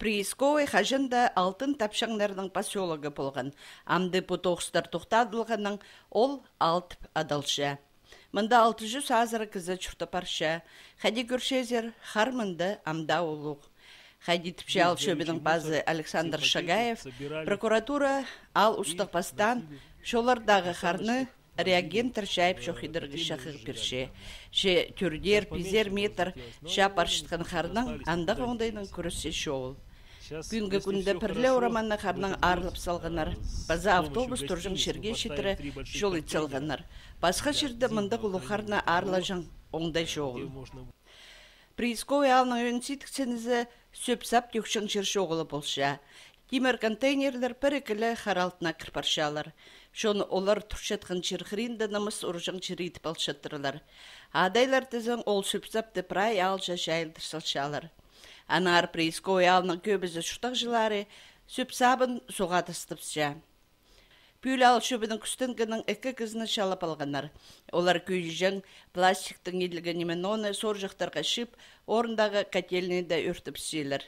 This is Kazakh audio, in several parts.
Приисковый хажында алтын тапшаңнардың поселогы болған. Амды потоқстар тоқтадылғының ол алтып адалша. Мында 600 азыры кізі чұрты парша. Хади көршезер хармынды амда олуқ. Хади тіпше ал шөбінің базы Александр Шагаев, прокуратура ал ұстықпастан шолардағы харны реагенттер шайып шохидырғы шақы перше. Ше түрдер, пизер метр ша паршытқан харның андық оңдайның күрісі шоул. Бүгінгі күнді пірлі ораманна қарнан арылып салғанар. База автобус тұржың шерге шетірі жол итсалғанар. Басқа жерді мұндық ұлықарна арыла жан оңдай шоғыл. Приисковый алның өңситіксенізі сөпсап текшің жер шоғылы болша. Тимер контейнерлер бір екілі харалтына кірпаршалар. Шоны олар тұршатқан черхринді намыс ұржың черейтіп алшаттырылар. Адайлар тізің ол сөпсапты прай алжа жайылдырсалшалар. Анар приисковый алның көбізі шұқтақ жылары сөп сабын соға тыстыпсыжа. Пүл ал шөбінің күстінгінің әкі кізіні шалап алғанар. Олар күйжің пластиктің еділгі неменоны сор жақтарға шып, орындағы кәтеліне де өртіп сейлер.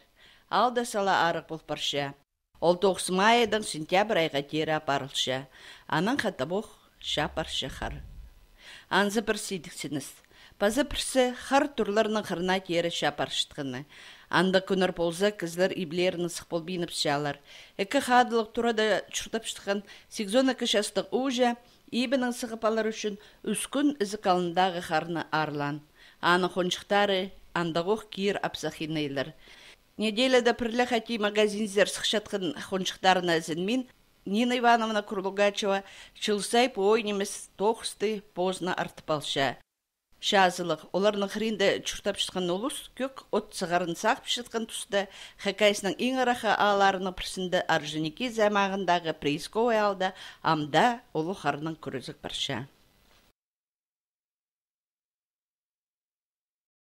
Ал да сала арық бұл парша. Ол 9 майыдың сентябр айға тері апарылша. Анын қатабоқ шапаршы қар. Анзы бір сейдіксініз. Пазы бірсі хар турларының қырна тері шапаршытқыны. Анда күнір болса, кізлер иблерін сық болбейініп шалар. Экі хадылық турада чұртап сигзон экі шастық ұжа, ибінің сығып алар үскін ізі қалындағы қарны арлан. Аны қоншықтары андағық киір апсахинейлер. Неделяда пірлі хати магазинзер сықшатқын қоншықтарына зінмин, Нина Ивановна Курлугачева чылсай по ойнемес тоқысты позна артыпалша. Шазылық, оларның хринде чуртап шытқан олус, көк от сығарын сақ пішітқан хакайсының ең араха аларының пірсінді аржынеки замағындағы приисковай алда, амда олу харының күрізік барша.